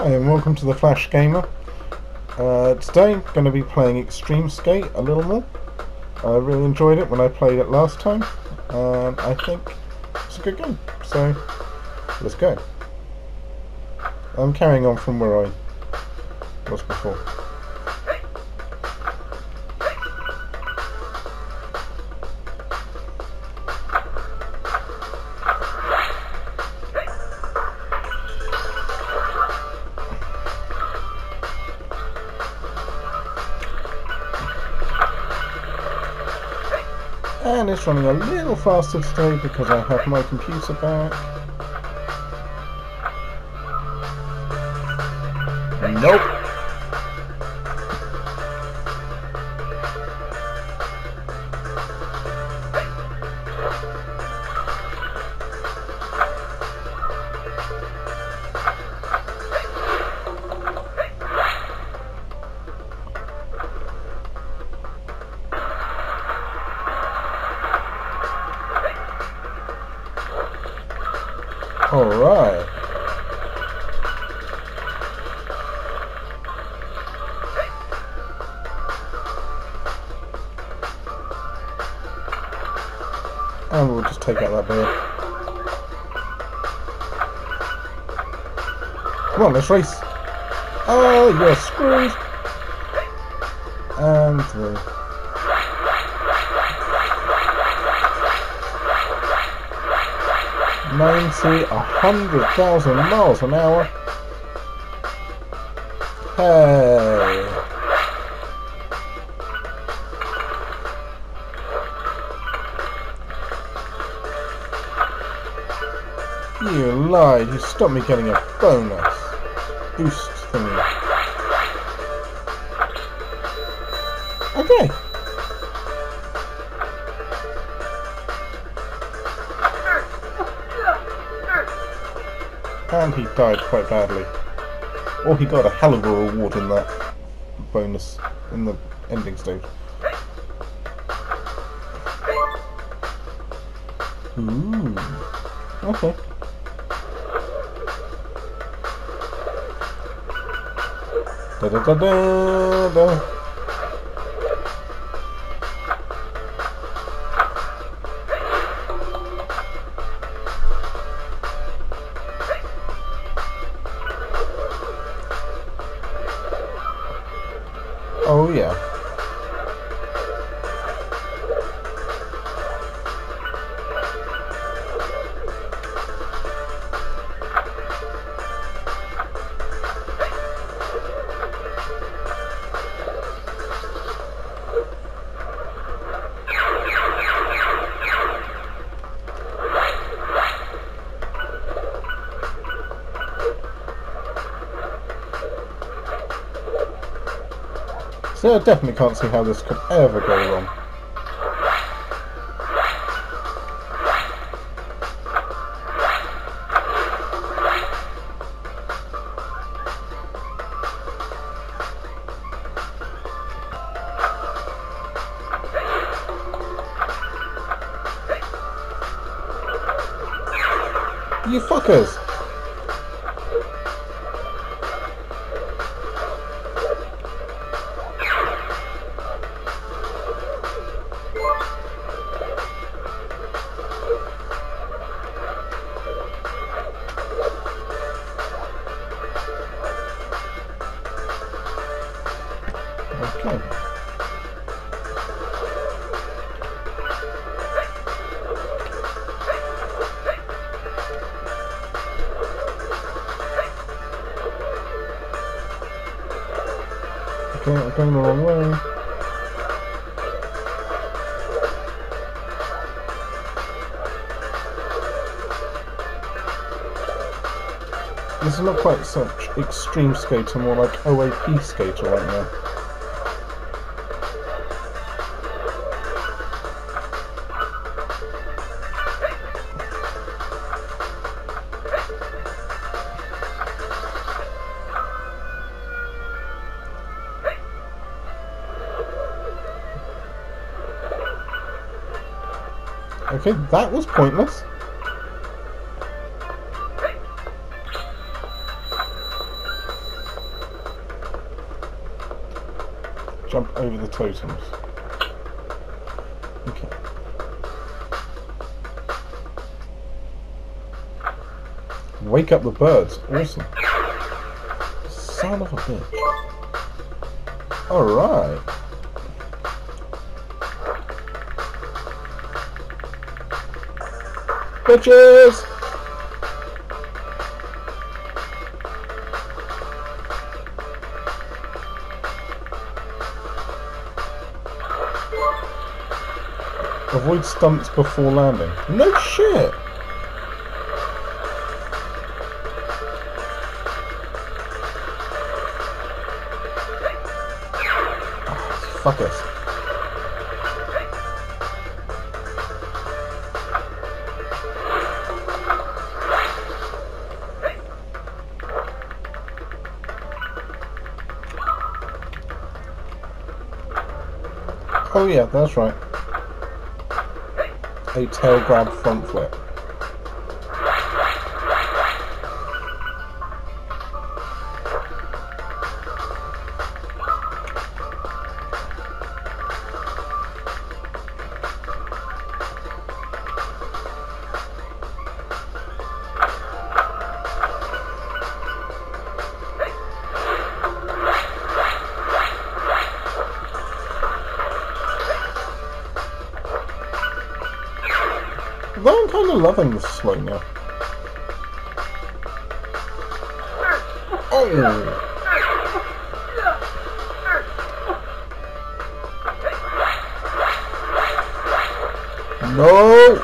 Hi and welcome to the Flash Gamer. Uh, today I'm going to be playing Extreme Skate a little more. I really enjoyed it when I played it last time and I think it's a good game. So let's go. I'm carrying on from where I was before. It's running a little faster today because I have my computer back. Nope. And we'll just take out that bit. Come on, let's race. Oh, you're screwed. And through. Ninety, a hundred thousand miles an hour. Hey. You lied. You stopped me getting a bonus. Boost thingy. Okay. And he died quite badly. Or he got a hell of a reward in that bonus, in the ending stage. Ooh. Okay. Da da da da da. Oh yeah. So I definitely can't see how this could ever go wrong. You fuckers! The wrong way. This is not quite such extreme skater, more like OAP skater right now. Okay, that was pointless. Jump over the totems. Okay. Wake up the birds. Awesome. Son of a bitch. Alright. Bitches! Avoid stunts before landing. No shit! Fuck it. Oh yeah, that's right. A tail grab front flip. Loving the slow now. Oh! No!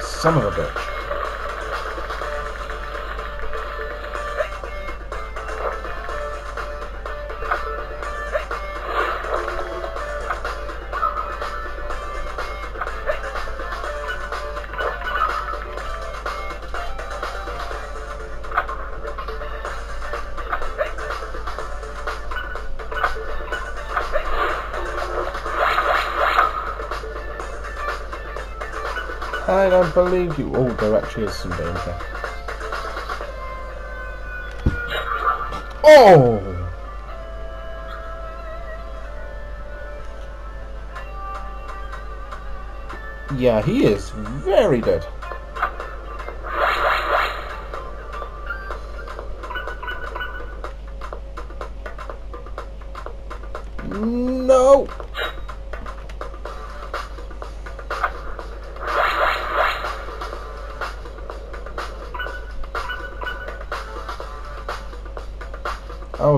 Son of a bitch. I don't believe you. Oh, there actually is some danger. Oh! Yeah, he is very dead. No!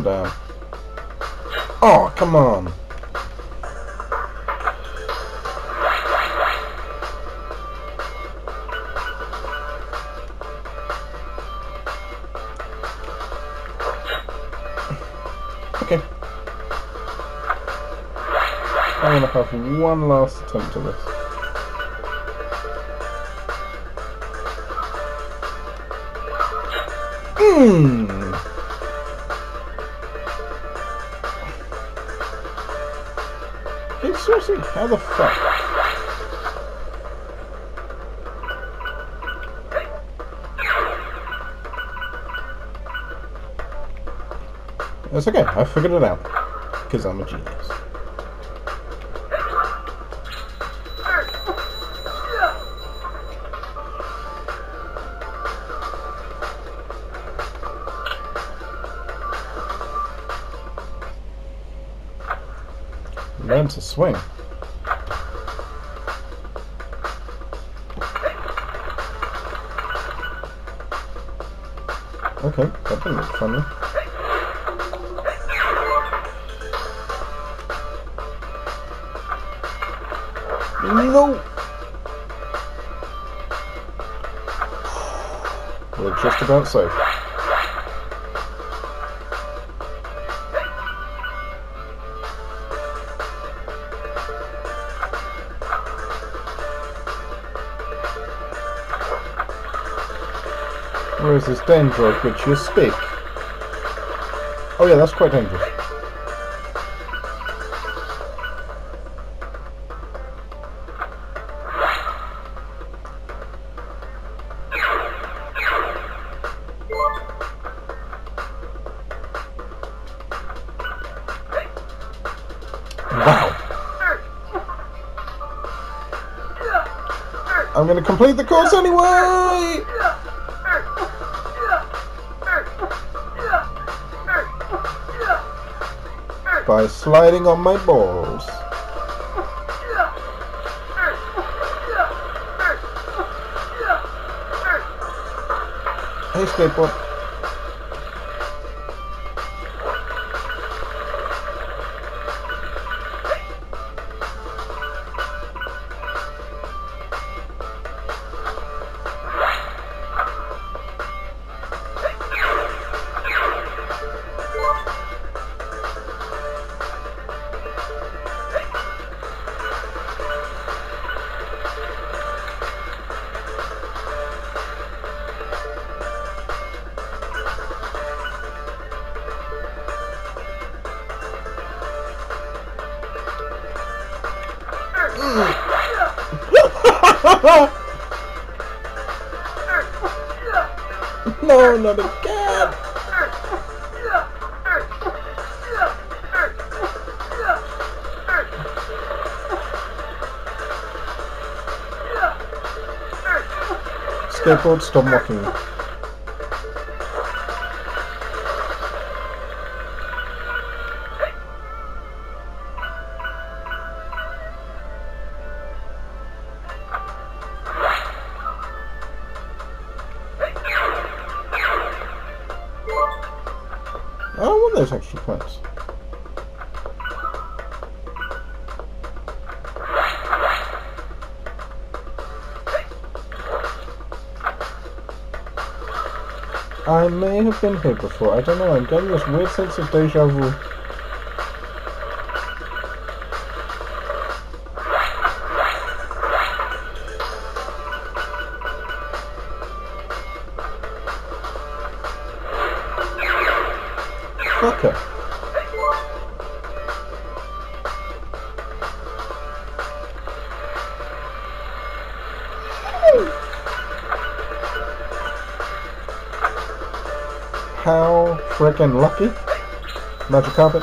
Oh. Oh, come on. Okay. I'm gonna have one last attempt at this. Mmm! How the fuck? That's okay, I figured it out. Because I'm a genius. Learn to swing. Okay, that didn't look funny. No! We're just about safe. Where is this danger of which you speak? Oh yeah, that's quite dangerous. Wow. I'm gonna complete the course anyway! By sliding on my balls. Hey skateboard. no, not again! Skateboard, stop mocking me. I may have been here before. I don't know. I'm getting this weird sense of deja vu. How freaking lucky. Magic carpet.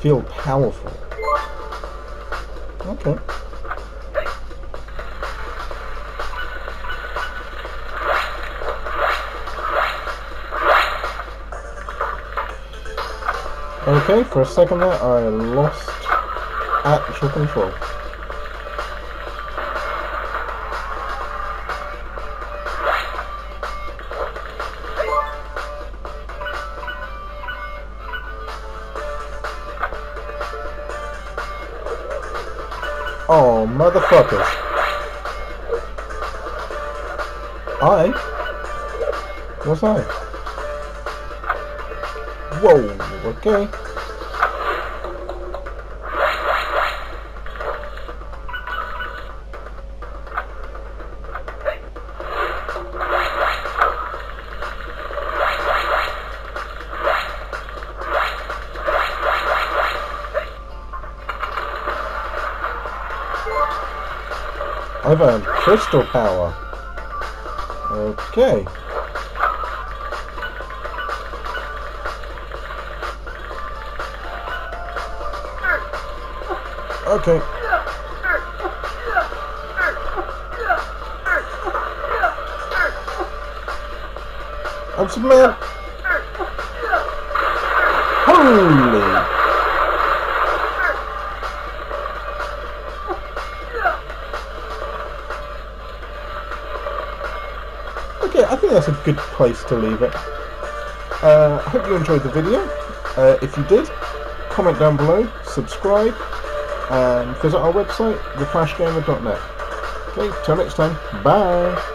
Feel powerful. Okay, for a second there, I lost actual control. Oh, motherfuckers. I? What's I? Whoa, okay. I've earned crystal power. Okay. Okay. I'm Superman. Holy. That's a good place to leave it. Uh, I hope you enjoyed the video. Uh, if you did, comment down below, subscribe, and visit our website, theflashgamer.net. Okay, till next time, bye!